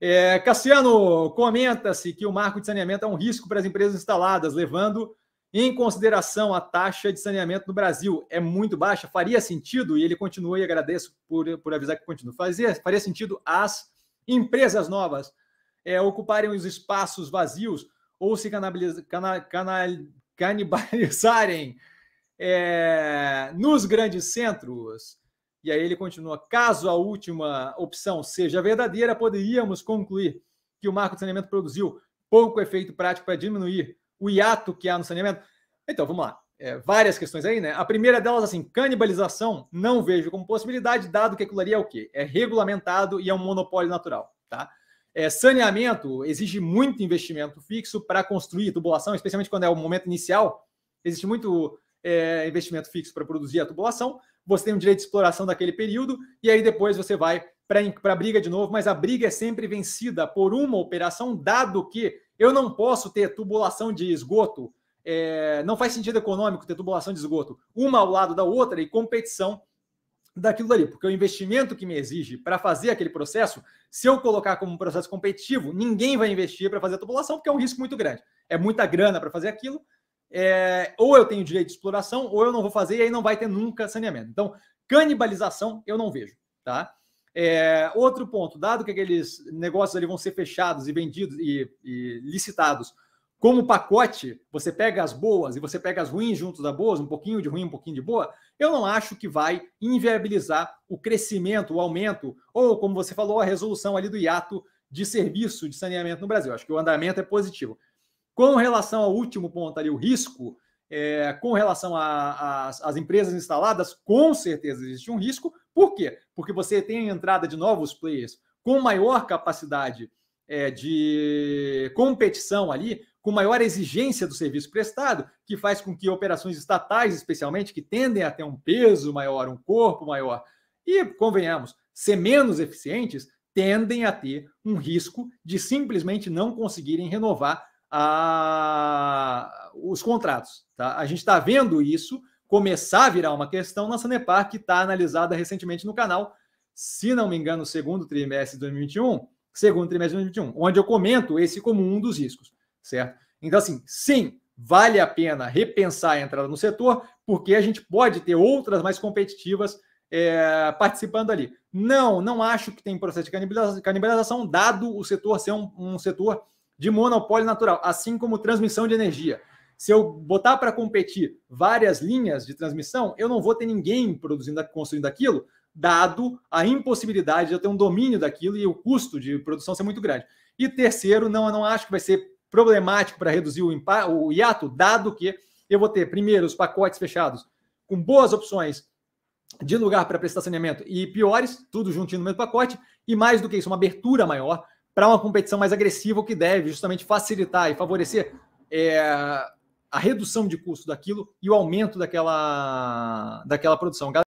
É, Cassiano, comenta-se que o marco de saneamento é um risco para as empresas instaladas, levando em consideração a taxa de saneamento no Brasil. É muito baixa, faria sentido, e ele continua e agradeço por, por avisar que continua. Fazia, faria sentido as empresas novas é, ocuparem os espaços vazios ou se cana, canibalizarem é, nos grandes centros. E aí ele continua: caso a última opção seja verdadeira, poderíamos concluir que o marco de saneamento produziu pouco efeito prático para diminuir o hiato que há no saneamento. Então, vamos lá. É, várias questões aí, né? A primeira delas, assim, canibalização, não vejo como possibilidade, dado que aquilo ali é o quê? É regulamentado e é um monopólio natural, tá? É, saneamento exige muito investimento fixo para construir tubulação, especialmente quando é o momento inicial. Existe muito é, investimento fixo para produzir a tubulação. Você tem um direito de exploração daquele período, e aí depois você vai para a briga de novo, mas a briga é sempre vencida por uma operação, dado que eu não posso ter tubulação de esgoto. É, não faz sentido econômico ter tubulação de esgoto uma ao lado da outra e competição daquilo dali, porque o investimento que me exige para fazer aquele processo, se eu colocar como um processo competitivo, ninguém vai investir para fazer a tubulação, porque é um risco muito grande. É muita grana para fazer aquilo. É, ou eu tenho direito de exploração, ou eu não vou fazer, e aí não vai ter nunca saneamento. Então, canibalização eu não vejo, tá? É, outro ponto, dado que aqueles negócios ali vão ser fechados e vendidos e, e licitados como pacote, você pega as boas e você pega as ruins junto das boas, um pouquinho de ruim, um pouquinho de boa, eu não acho que vai inviabilizar o crescimento, o aumento, ou como você falou, a resolução ali do hiato de serviço de saneamento no Brasil. Acho que o andamento é positivo. Com relação ao último ponto ali, o risco, é, com relação às empresas instaladas, com certeza existe um risco. Por quê? Porque você tem a entrada de novos players com maior capacidade é, de competição ali, com maior exigência do serviço prestado, que faz com que operações estatais, especialmente, que tendem a ter um peso maior, um corpo maior, e, convenhamos, ser menos eficientes, tendem a ter um risco de simplesmente não conseguirem renovar a... os contratos. Tá? A gente está vendo isso começar a virar uma questão na Sanepar, que está analisada recentemente no canal, se não me engano, segundo trimestre de 2021, segundo trimestre de 2021, onde eu comento esse como um dos riscos certo? Então, assim, sim, vale a pena repensar a entrada no setor, porque a gente pode ter outras mais competitivas é, participando ali. Não, não acho que tem processo de canibalização, dado o setor ser um, um setor de monopólio natural, assim como transmissão de energia. Se eu botar para competir várias linhas de transmissão, eu não vou ter ninguém produzindo, construindo aquilo, dado a impossibilidade de eu ter um domínio daquilo e o custo de produção ser muito grande. E terceiro, não, não acho que vai ser problemático para reduzir o, o hiato, dado que eu vou ter, primeiro, os pacotes fechados com boas opções de lugar para prestar saneamento e piores, tudo juntinho no mesmo pacote, e mais do que isso, uma abertura maior para uma competição mais agressiva, o que deve justamente facilitar e favorecer é, a redução de custo daquilo e o aumento daquela, daquela produção.